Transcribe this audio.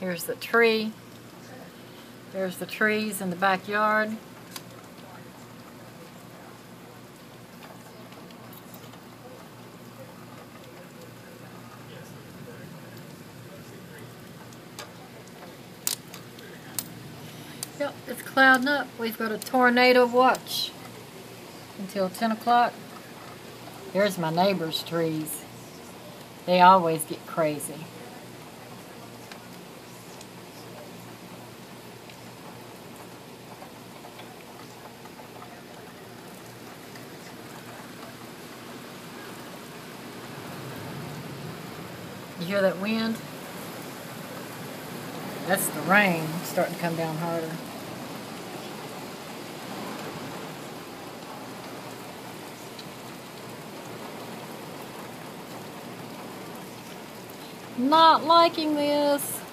Here's the tree. There's the trees in the backyard. Yep, it's clouding up. We've got a tornado watch until 10 o'clock. There's my neighbor's trees. They always get crazy. You hear that wind? That's the rain starting to come down harder. Not liking this.